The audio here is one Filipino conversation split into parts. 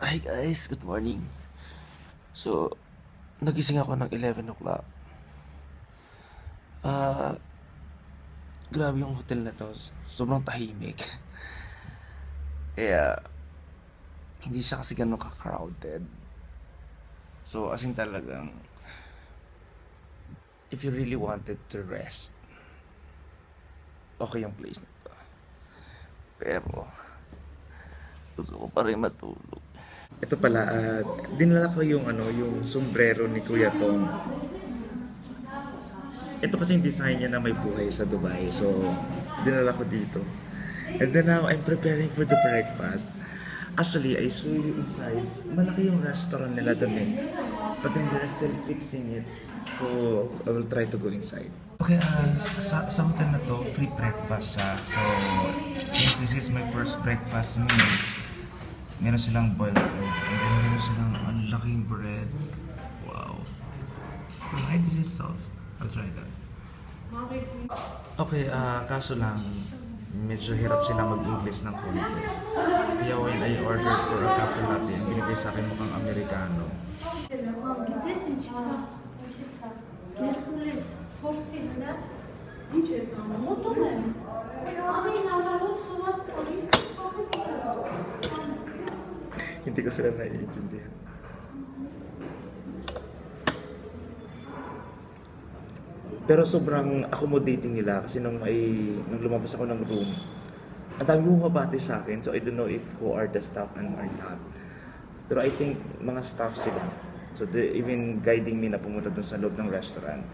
Hi guys, good morning. So, nagising ako ng 11 o'clock. Ah, grabe yung hotel na to. Sobrang tahimik. Kaya, hindi siya kasi ganun ka-crowded. So, as in talagang, if you really wanted to rest, okay yung place na to. Pero, gusto ko pa rin matulog. Ito pala, ah, dinala ko yung ano, yung sombrero ni Kuya Tom. Ito kasi yung design niya na may buhay sa Dubai. So, dinala ko dito. And then now, I'm preparing for the breakfast. Actually, I saw you inside. Malaki yung restaurant nila doon eh. But then they're still fixing it. So, I will try to go inside. Okay, uh, sa, sa hotel na to, free breakfast siya. So, since this is my first breakfast meal, meron silang boiled egg. And then meron silang ang bread. Wow. Alright, this is soft. I'll try that. Okay, ah kaso lang, medyo hirap sila mag-English ng konti. Kaya when I ordered for a cafe latte, ang binigay sa akin mukhang Amerikano. Gidesin çıkar. Herkules. Portibine. Motor Hindi ko sila naiintindihan. Pero sobrang accommodating nila kasi nung may nung lumabas ako ng room, ang dami bumabati sa akin. So I don't know if who are the staff and are not. Pero I think mga staff sila. So they even guiding me na pumunta dun sa loob ng restaurant.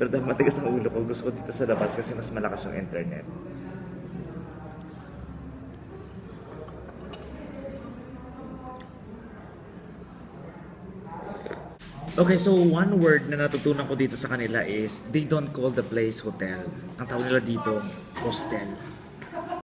Pero dahil matigas ang ulo ko, gusto ko dito sa labas kasi mas malakas yung internet. Okay, so one word na natutunan ko dito sa kanila is they don't call the place hotel. Ang tawag nila dito, hostel.